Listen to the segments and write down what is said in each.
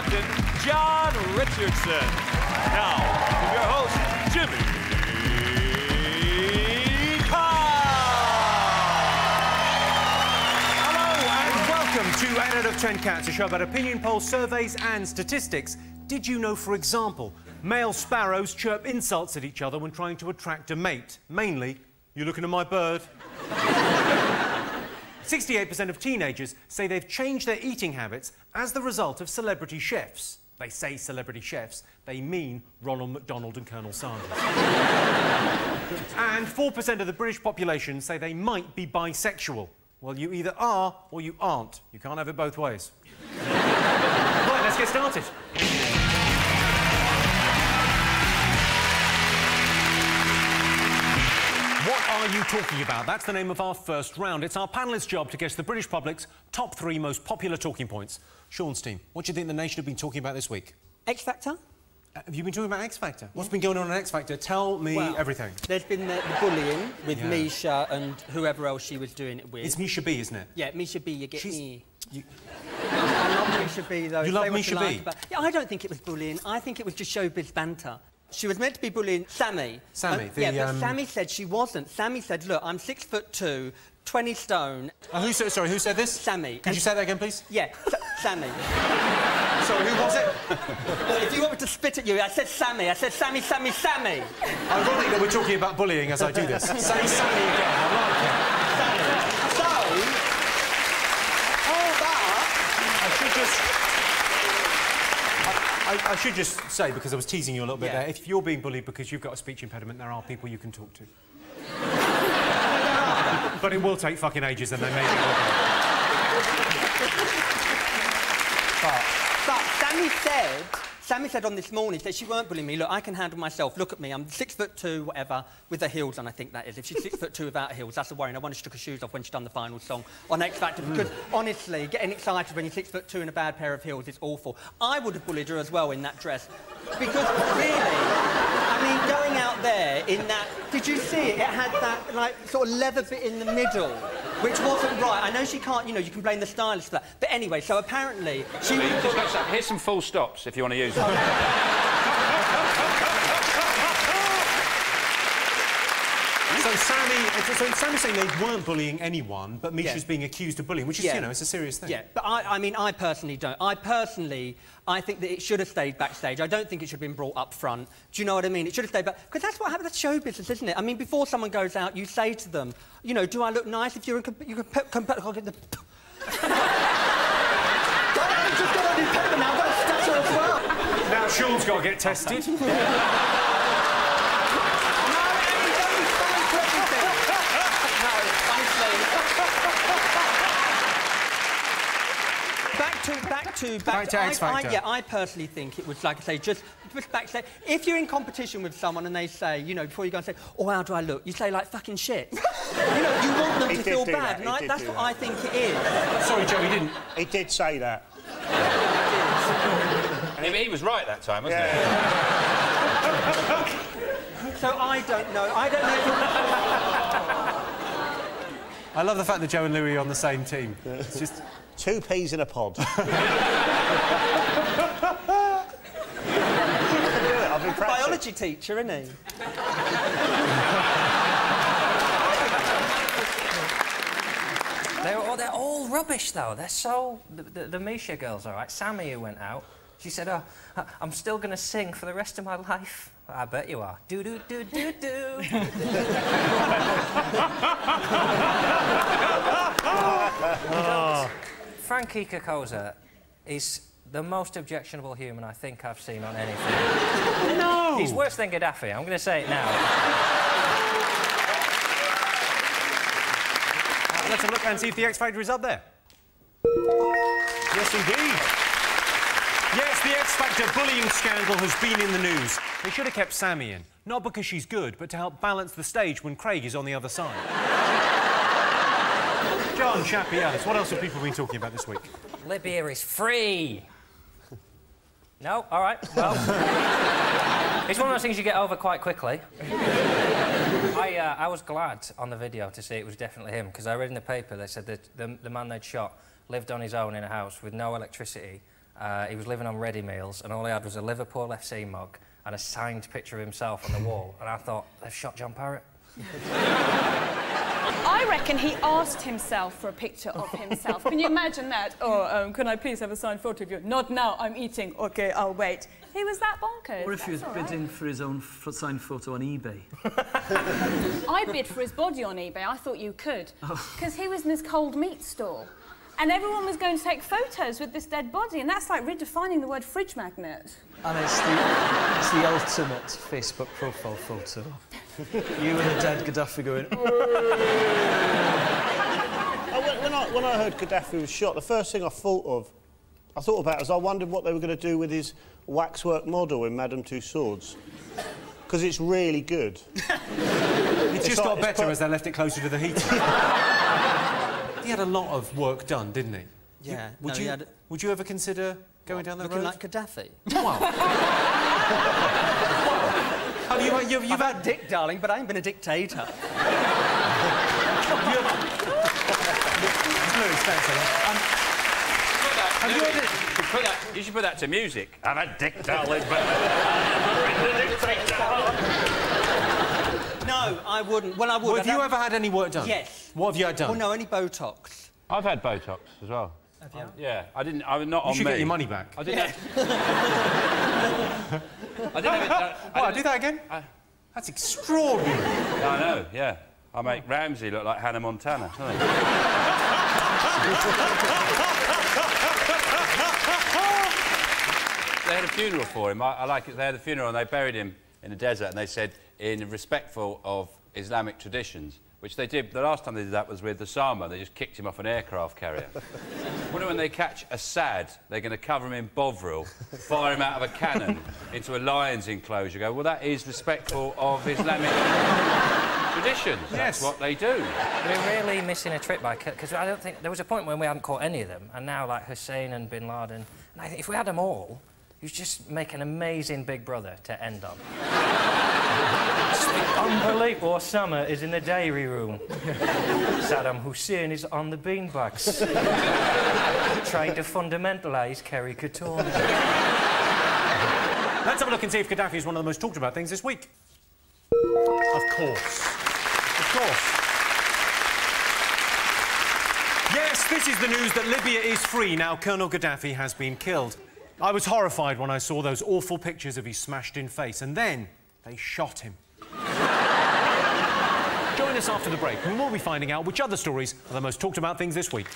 captain, Jon Richardson. Now, welcome your host, Jimmy Carr. Hello and Welcome to 8 out of 10 Cats, a show about opinion polls, surveys and statistics. Did you know, for example, male sparrows chirp insults at each other when trying to attract a mate? Mainly, you looking at my bird? 68% of teenagers say they've changed their eating habits as the result of celebrity chefs. They say celebrity chefs, they mean Ronald McDonald and Colonel Sanders. and 4% of the British population say they might be bisexual. Well, you either are or you aren't. You can't have it both ways. right, let's get started. Are you talking about? That's the name of our first round. It's our panellists' job to guess the British public's top three most popular talking points. Sean's team, what do you think the nation have been talking about this week? X Factor? Uh, have you been talking about X Factor? What's been going on in X Factor? Tell me Well, everything. There's been the, the bullying with Yeah. Misha and whoever else she was doing it with. It's Misha B, isn't it? yeah, Misha B, you get She's- me. You- I love Misha B, though. You love Misha B? about- Yeah, I don't think it was bullying. I think it was just showbiz banter. She was meant to be bullying Sammy. Sammy, Um, the, yeah, but um, Sammy said she wasn't. Sammy said, look, I'm six foot two, 20 stone. Uh, who said, sorry, who said this? Sammy. Could you say that again, please? Yeah, Sammy. Sorry, who was it? Look, if you want me to spit at you, I said Sammy. I said Sammy, Sammy, Sammy. Ironic that we're talking about bullying as I do this. Say Sammy again. I like it. Sammy. So, all that I should just. I, I, should just say, because I was teasing you a little bit Yeah. there, if you're being bullied because you've got a speech impediment, there are people you can talk to. but it will take fucking ages and they may be But, but Sammy said, Sammy said on this morning that she weren't bullying me. Look, I can handle myself. Look at me. I'm six foot two, whatever, with the heels on. I think that is. If she's six foot two without heels, that's a worry. No wonder she took her shoes off when she done the final song on X Factor. Because honestly, getting excited when you're six foot two in a bad pair of heels is awful. I would have bullied her as well in that dress, because really, I mean, going out there in that. Did you see it? It had that like sort of leather bit in the middle. Which wasn't right. I know she can't, you know, you can blame the stylist for that. But anyway, so apparently she Just got some- here's some full stops if you want to use them. Sammy, so Sammy's saying they weren't bullying anyone, but Misha's Yeah. being accused of bullying, which is, Yeah. you know, it's a serious thing. Yeah, but I, I mean, I personally don't. I personally, I think that it should have stayed backstage. I don't think it should have been brought up front. Do you know what I mean? It should have stayed back because that's what happens. That's show business, isn't it? I mean, before someone goes out, you say to them, you know, do I look nice? If you're in, comp- you can put, comp- I'll get the. I just got on new paper now. I've got a stutter as well. Now Sean's got to get tested. to back to Back to I- X I, Factor. yeah, I personally think it was like I say, just just backstage. If you're in competition with someone and they say, you know, before you go and say, "Oh, how do I look?" You say like "fucking shit." you know, you want them He to feel bad, that, and I, that's what that. I think it is. Sorry, Joe, he didn't. He did say that. And he, he was right that time, wasn't he? So I don't know. I don't know. I love the fact that Joe and Louie are on the same team. It's just. Two peas in a pod. I've been practicing. Biology teacher, isn't he? They're all, they're all rubbish, though. They're so... The, the, the Misha girls, all right? Sammy, who went out, she said, oh, I- I'm still going to sing for the rest of my life. I bet you are. Do-do-do-do-do. Frankie Cocozza is the most objectionable human I think I've seen on anything. No! He's worse than Gaddafi. I'm going to say it now. Let's have a look and see if the X Factor is up there. Yes, indeed. Yes, the X Factor bullying scandal has been in the news. They should have kept Sammy in, not because she's good, but to help balance the stage when Craig is on the other side. Jon, Shappi, Elis, what else have people been talking about this week? Libya is free. No? All right. Well, it's one of those things you get over quite quickly. I, uh, I was glad on the video to see it was definitely him because I read in the paper they said that the, the man they'd shot lived on his own in a house with no electricity. Uh, he was living on ready meals and all he had was a Liverpool FC mug and a signed picture of himself on the wall. And I thought, they've shot John Parrott. I reckon he asked himself for a picture of himself. Can you imagine that? Oh, um, can I please have a signed photo of you? Not now, I'm eating. OK, I'll wait. He was that bonkers. Or if he was That's all right. bidding for his own signed photo on eBay. I bid for his body on eBay. I thought you could. Oh. Because he was in this cold meat store And everyone was going to take photos with this dead body. And that's like redefining the word fridge magnet. And it's the, it's the ultimate Facebook profile photo. You and a dead Gaddafi going, Uh, when, when, I, when I heard Gaddafi was shot, the first thing I thought of, I thought about is I wondered what they were going to do with his waxwork model in Madame Tussauds. Because it's really good. It just like- got it's better quite- as they left it closer to the heater. he had a lot of work done, didn't he? Yeah. Would no, you he had- Would you ever consider going down that looking road? like Gaddafi. Have you, you've, you've I've had had Dick, darling, but I ain't been a dictator. Lewis, thanks, Alan. Um, Have you Louie, put that, you should put that to music. I'm a dick, darling, but I'm dictator. No, I wouldn't. Well, I would. well, I have you don't- ever had any work done? Yes. What have you had done? Well, no, only Botox. I've had Botox as well. Have um, you? Yeah, I didn't. I was not You on should me. get your money back. I didn't. I didn't. Have it, I, Oh, I do that again? That's extraordinary. I know. Yeah, I make Ramsey look like Hannah Montana. they had a funeral for him. I, I like it. They had a funeral and they buried him in the desert. And they said, in respectful of Islamic traditions, which they did. The last time they did that was with the Osama. They just kicked him off an aircraft carrier. Wonder when they catch Assad, they're going to cover him in Bovril, fire him out of a cannon into a lion's enclosure. Go, well, that is respectful of Islamic traditions. That's what they do. We're really missing a trip by because I don't think there was a point when we hadn't caught any of them, and now like Hussein and Bin Laden, and I think if we had them all, you'd just make an amazing Big Brother to end on. Unbelievable. summer is in the diary room. Saddam Hussein is on the beanbags. Trying to fundamentalise Kerry Couture. Let's have a look and see if Gaddafi is one of the most talked about things this week. Of course. Of course. Yes, this is the news that Libya is free now Colonel Gaddafi has been killed. I was horrified when I saw those awful pictures of his smashed in face, and then they shot him. Join us after the break, and we'll be finding out which other stories are the most talked about things this week.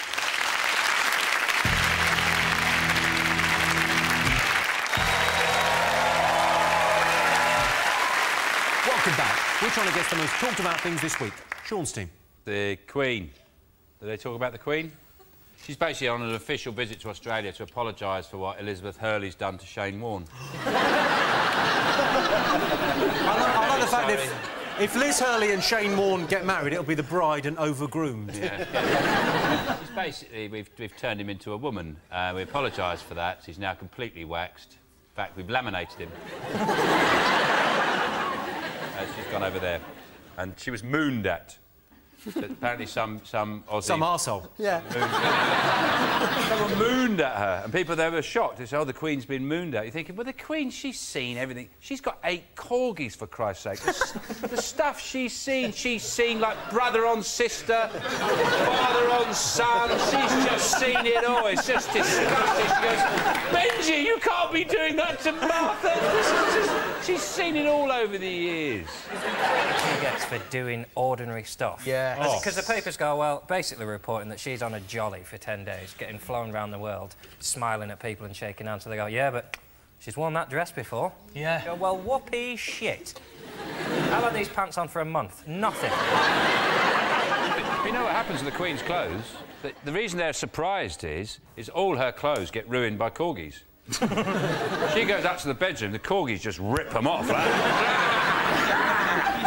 Welcome back. We're trying to guess the most talked about things this week. Sean's team. The Queen. Did they talk about the Queen? She's basically on an official visit to Australia to apologise for what Elizabeth Hurley's done to Shane Warne. I like, I like the fact that if, if Liz Hurley and Shane Warne get married, it'll be the bride and overgroomed. He's basically, we've, we've turned him into a woman. Uh, we apologise for that. He's now completely waxed. In fact, we've laminated him. uh, she's gone over there. And she was mooned at. Apparently some, some Aussie... Some arsehole. Yeah. Someone mooned at her, and people they were shocked. They said, "Oh, the Queen's been mooned at." You're thinking, "Well, the Queen, she's seen everything. She's got eight corgis for Christ's sake. The, the stuff she's seen, she's seen like brother on sister, father on son. She's just seen it all. It's just disgusting." She goes, "Benji, you can't be doing that to Martha. This is just, she's seen it all over the years." she gets for doing ordinary stuff. Yeah. Oh. Because the papers go, well, basically reporting that she's on a jolly for 10 days, getting flown around the world, smiling at people and shaking hands. So they go, yeah, but she's worn that dress before. Yeah. Go, well, whoopee shit. I've had these pants on for a month. Nothing. But you know what happens to the Queen's clothes? The, the reason they're surprised is, is all her clothes get ruined by corgis. she goes up to the bedroom, the corgis just rip them off. Like,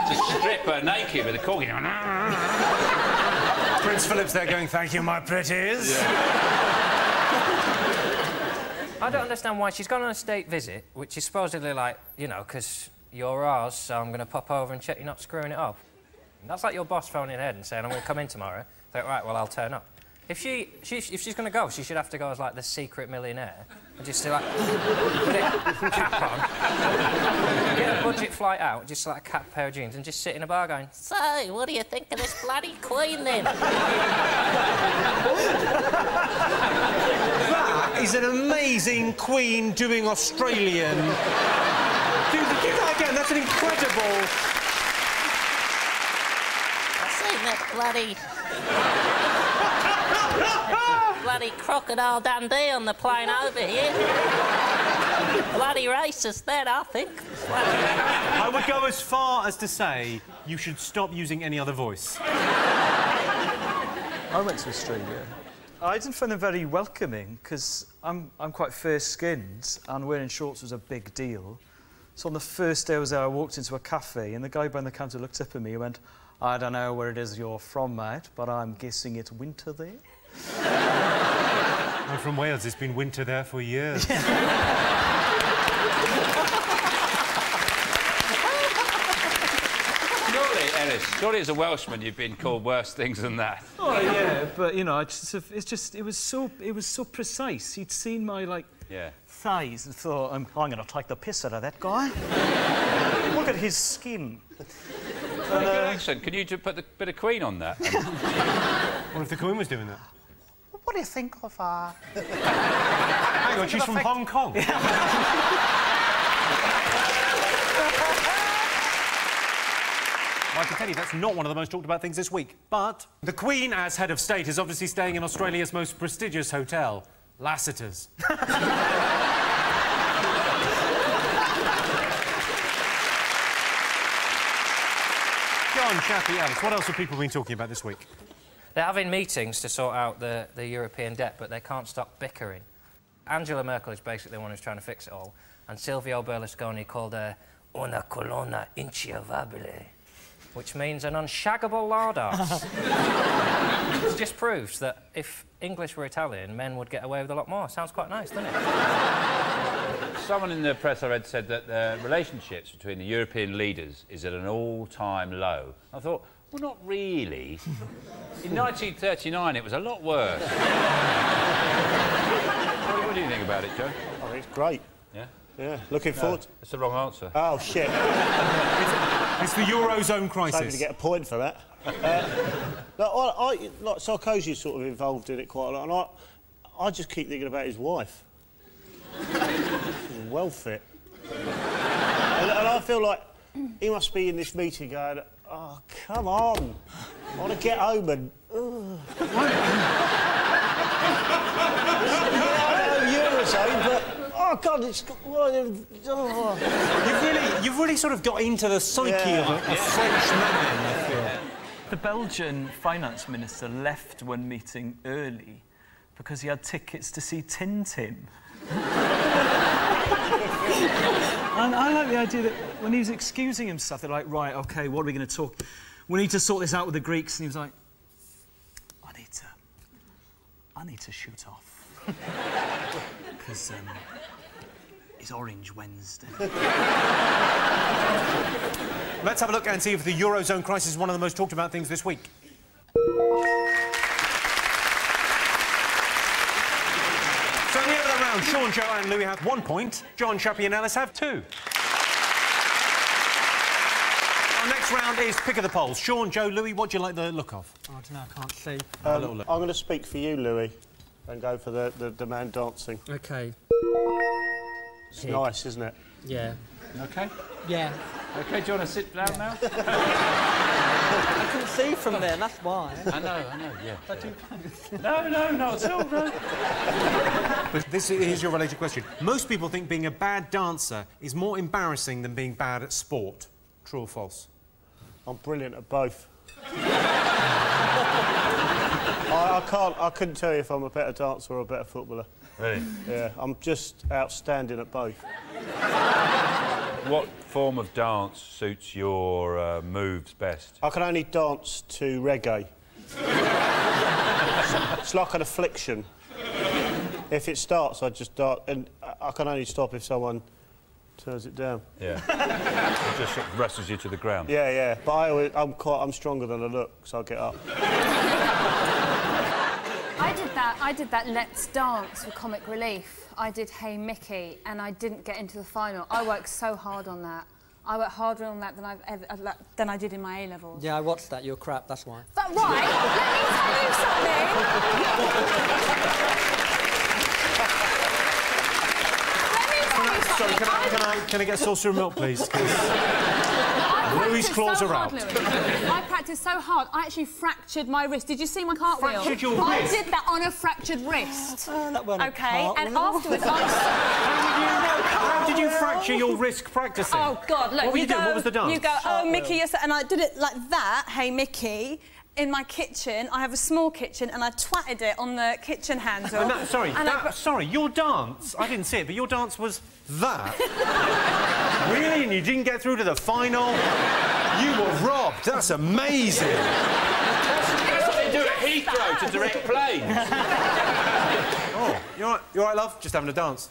just strip her naked with the corgi. Prince Philip's there going, thank you, my pretties. I don't understand why she's gone on a state visit, which is supposedly like, you know, because you're ours, so I'm going to pop over and check you're not screwing it up. And that's like your boss phoning ahead and saying, I'm going to come in tomorrow. It's like, right, well, I'll turn up. If, she, she, if she's going to go, she should have to go as, like, the secret millionaire and just, like, put a cap on, get a budget flight out, just, like, a cap pair of jeans and just sit in a bar going, So, what do you think of this bloody queen then? That is an amazing Queen doing Australian. do, do that again. That's an incredible. I seen that bloody. bloody crocodile Dundee on the plane over here. bloody racist, that, I think. I would go as far as to say you should stop using any other voice. I went to Australia. I didn't find them very welcoming because I'm, I'm quite fair skinned and wearing shorts was a big deal. So on the first day I was there, I walked into a cafe and the guy behind the counter looked up at me and went, I don't know where it is you're from, mate, but I'm guessing it's winter there. I'm from Wales. It's been winter there for years. Surely, Elis, surely as a Welshman you've been called worse things than that. Oh yeah, but you know, it's just, it's just, it was so, it was so precise. He'd seen my like Yeah. thighs and thought, I'm, I'm going to take the piss out of that guy. Look at his skin. Very good uh, accent. Can you just put the bit of Queen on that? what if the Queen was doing that? What do you think of her? Hang on, she's from Hong Kong. Well, I can tell you that's not one of the most talked about things this week. But the Queen, as head of state, is obviously staying in Australia's most prestigious hotel, Lassiter's. Jon, Shappi, Elis, what else have people been talking about this week? They're having meetings to sort out the, the European debt, but they can't stop bickering. Angela Merkel is basically the one who's trying to fix it all, and Silvio Berlusconi called her una culona inchiavabile, which means an unshaggable lard arse. it just proves that if English were Italian, men would get away with a lot more. Sounds quite nice, doesn't it? Someone in the press I read said that the relationships between the European leaders is at an all-time low. I thought, well, not really. In 1939, it was a lot worse. what, what do you think about it, Joe? I think it's great. Yeah? Yeah, looking forward. to- That's the wrong answer. Oh, shit. It's the Eurozone crisis. Hoping to get a point for that. Uh, no, I, I, like Sarkozy's sort of involved in it quite a lot, and I, I just keep thinking about his wife. She's well fit. and, and I feel like he must be in this meeting going, oh, come on. I want to get home and... ugh." I know Eurozone, but... Oh, God, it's... Oh. You've really, you've really sort of got into the psyche Yeah. of a, a French man, I feel. The Belgian finance minister left one meeting early because he had tickets to see Tintin. and I like the idea that when he was excusing himself, they're like, right, OK, what are we going to talk? We need to sort this out with the Greeks. And he was like, I need to, I need to shoot off. Because um, it's Orange Wednesday. Let's have a look and see if the Eurozone crisis is one of the most talked about things this week. So in the end of the round, Sean, Joe and Louie have one point. Jon, Shappi and Elis have two. Our next round is pick of the polls. Sean, Joe, Louie, what do you like the look of? Oh, I don't know, I can't see. Have a um, little look. I'm going to speak for you, Louie, and go for the, the, the man dancing. OK. It's nice, isn't it? Yeah. OK? Yeah. OK, do you want to sit down now? I couldn't see from there, that's why. I know, I know, yeah. no, no, not at all, no. But this is your related question. Most people think being a bad dancer is more embarrassing than being bad at sport. True or false? I'm brilliant at both. I, I can't. I couldn't tell you if I'm a better dancer or a better footballer. Really? Yeah, I'm just outstanding at both. What form of dance suits your uh, moves best? I can only dance to reggae. it's like an affliction. If it starts, I just start, and I- can only stop if someone turns it down. Yeah. it just sort of wrestles you to the ground. Yeah, yeah. But I always, I'm quite, I'm stronger than I look, so I get up. I did that. I did that Let's Dance for Comic Relief. I did Hey Mickey, and I didn't get into the final. I worked so hard on that. I worked harder on that than I've ever uh, than I did in my A levels. Yeah, I watched that. You're crap, that's why. But right, let me tell you something. let me tell you something. Sorry, can I, can I, can I get a saucer of milk, please? 'Cause I Louie' claws so are hard, out. Louie. I practiced so hard, I actually fractured my wrist. Did you see my cartwheel? Fractured your I wrist? did that on a fractured wrist. Uh, that wasn't a okay, and cartwheel. afterwards I. How did you fracture your wrist practicing? Oh God! Look, What were you, go, doing? What was the dance? You go, oh Mickey, you're so, and I did it like that. Hey Mickey. In my kitchen, I have a small kitchen, and I twatted it on the kitchen handle. And that, sorry, and I that, sorry, your dance, I didn't see it, but your dance was that. really? And you didn't get through to the final? You were robbed. That's amazing. That's what they do at Heathrow to direct planes. Oh, you're all right, you all right, love? Just having a dance.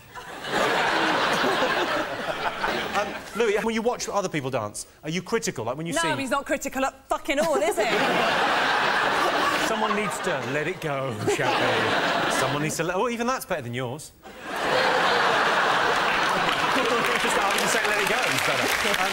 Um, Louie, when you watch other people dance, are you critical? Like when you no, see he's not critical at fucking all, is he? someone needs to let it go, Shappi. someone needs to let. Oh, even that's better than yours. Just I let it go is better. Um,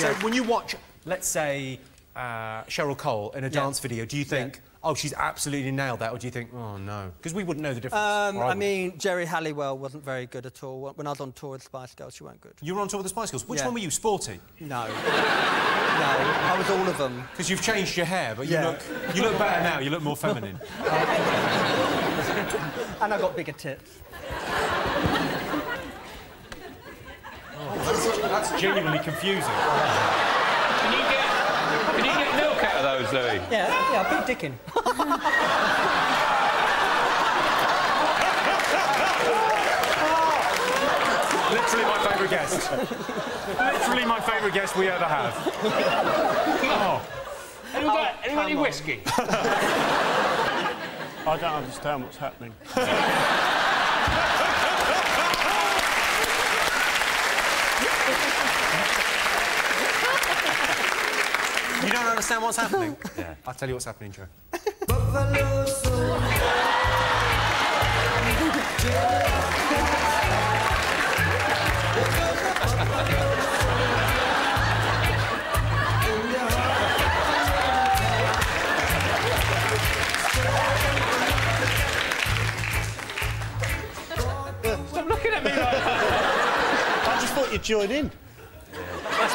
So when you watch, let's say, uh, Cheryl Cole in a dance video, do you think, oh, she's absolutely nailed that, or do you think, oh no, because we wouldn't know the difference? Um, or I mean, Geri Halliwell wasn't very good at all. When I was on tour with Spice Girls, she weren't good. you were on tour with the Spice Girls. Which Yeah. one were you? Sporty? No. no, I was all of them. Because you've changed your hair, but you Yeah. look you look better now. You look more feminine. And I got bigger tits. That's genuinely confusing. Can you get, can you get milk out of those, Louie? Yeah, yeah, big dickin. Literally my favourite guest. Literally my favourite guest we ever have. Oh. Anyone got oh, anyone any whiskey? I don't understand what's happening. understand what's happening? yeah. I'll tell you what's happening, Joe. Stop looking at me like that. I just thought you'd join in.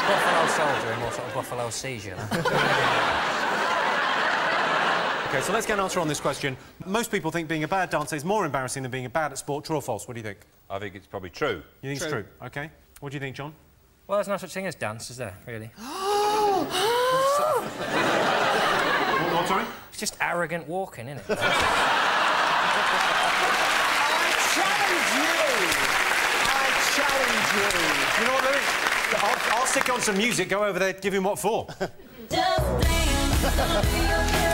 That's Buffalo Soldier and more sort of Buffalo Seizure. OK, so let's get an answer on this question. Most people think being a bad dancer is more embarrassing than being a bad at sport. True or false? What do you think? I think it's probably true. You think it's true? OK. What do you think, Jon? well, there's no such thing as dance, is there, really? What, what, sorry? It's just arrogant walking, isn't it? I challenge you I challenge you! You know what, Louie? I'll, I'll stick on some music, go over there, give him what for.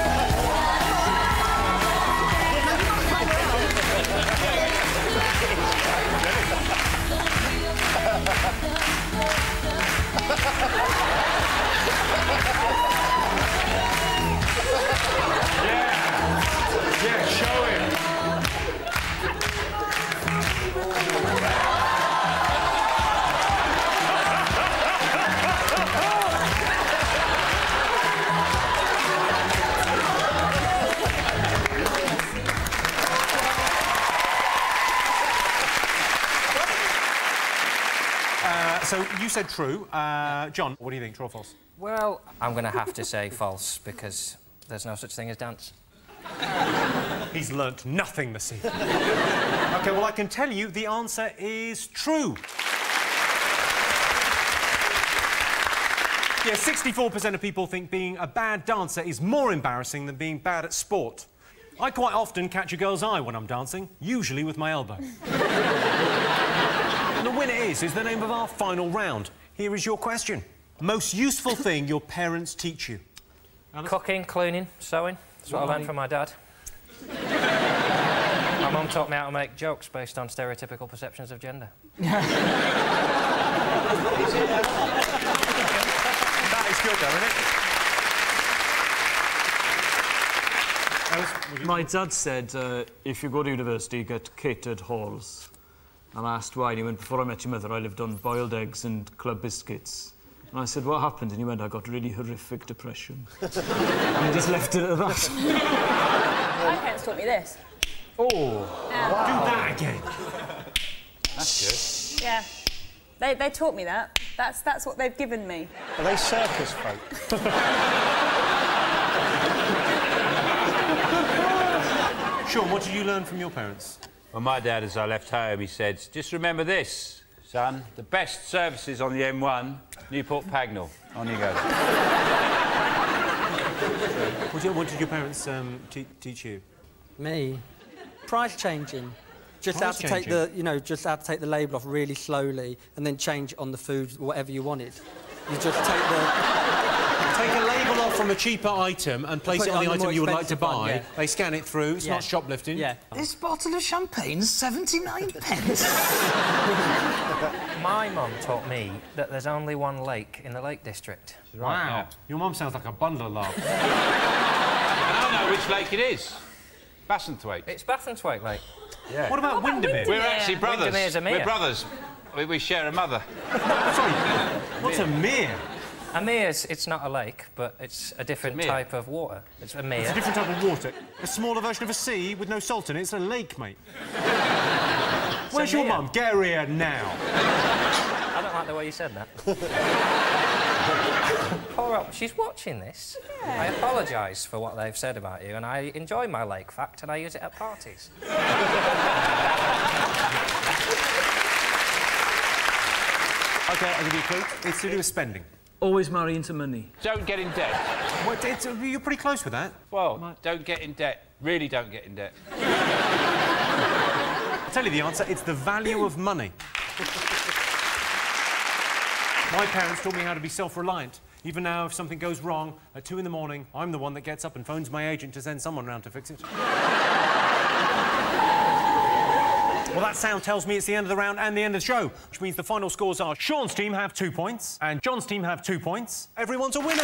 said true. Uh, Jon, what do you think, true or false? well, I'm going to have to say false because there's no such thing as dance. He's learnt nothing this evening. OK, well, I can tell you the answer is true. Yeah, 64% of people think being a bad dancer is more embarrassing than being bad at sport. I quite often catch a girl's eye when I'm dancing, usually with my elbow. And the winner is, is the name of our final round. Here is your question. Most useful thing your parents teach you? Cooking, cleaning, sewing. That's what I learned from my dad. My mum taught me how to make jokes based on stereotypical perceptions of gender. That is good, though, isn't it? My dad said uh, if you go to university, you get catered halls. And I asked why, and he went, before I met your mother, I lived on boiled eggs and club biscuits. And I said, what happened? And he went, I got really horrific depression. and he just left it at that. My parents taught me this. Oh, do that again. That's Yeah. They, they taught me that. That's, that's what they've given me. Are they circus folk? Sean, what did you learn from your parents? Well, my dad, as I left home, he said, just remember this, son, the best services on the M1, Newport Pagnell. On you go. What did, what did your parents um, te- teach you? Me. Price changing. Just Price how to take the, you know, just how to take the label off really slowly and then change on the food whatever you wanted. You just take the... Take a label off from a cheaper item and place Put it it on the on the item you would like to buy. one, yeah. They scan it through. It's Yeah. not shoplifting. Yeah. Oh. this bottle of champagne's 79 pence. My mum taught me that there's only one lake in the Lake District. Wow. Your mum sounds like a bundle of laughs. And I know which lake it is. Bassenthwaite. It's Bathenswaite Lake. Yeah. what about Windermere? We're actually brothers. Windermere's a mere. We're brothers. We, we share a mother. What's a mere? A mere's, it's not a lake, but it's a different mere. type of water. It's a mere. It's a different type of water. A smaller version of a sea with no salt in it. It's a lake, mate. Where's your mere. mum? Get her here now. I don't like the way you said that. Poor up. She's watching this. I apologise for what they've said about you, and I enjoy my lake fact, and I use it at parties. OK, I'll give you a clue. It's to do with spending. Always marry into money. Don't get in debt. Well, it's, you're pretty close with that. Well, don't get in debt. Really don't get in debt. I'll tell you the answer. It's the value of money. My parents taught me how to be self-reliant. Even now, if something goes wrong at two in the morning, I'm the one that gets up and phones my agent to send someone round to fix it. That sound tells me it's the end of the round and the end of the show, which means the final scores are Sean's team have two points and Jon's team have two points. Everyone's a winner.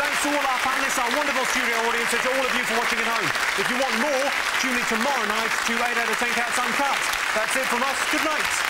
Thanks to all our panellists, our wonderful studio audience, and to all of you for watching at home. If you want more, tune in tomorrow night to 8 out of 10 Cats Uncut. That's it from us. Good night.